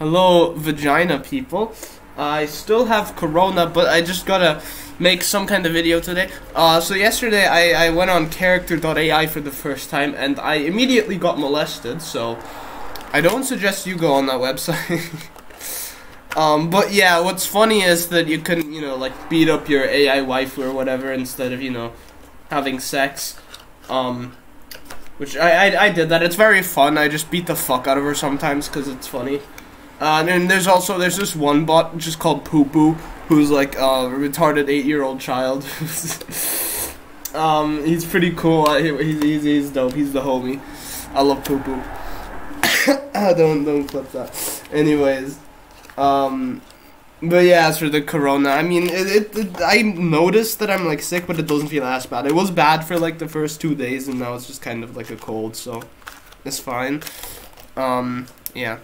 Hello, vagina people. I still have corona, but I just gotta make some kind of video today. Uh, so yesterday I, I went on character.ai for the first time and I immediately got molested, so I don't suggest you go on that website. um, but yeah, what's funny is that you can, you know, like beat up your AI wife or whatever instead of, you know, having sex. Um, which I, I, I did that. It's very fun. I just beat the fuck out of her sometimes because it's funny. Uh, and then there's also there's this one bot just called Poo Poo, who's like a retarded eight year old child. um, he's pretty cool. He's, he's he's dope. He's the homie. I love Poo Poo. don't don't clip that. Anyways, um, but yeah, as for the corona, I mean, it, it, it, I noticed that I'm like sick, but it doesn't feel as bad. It was bad for like the first two days, and now it's just kind of like a cold, so it's fine. Um, yeah.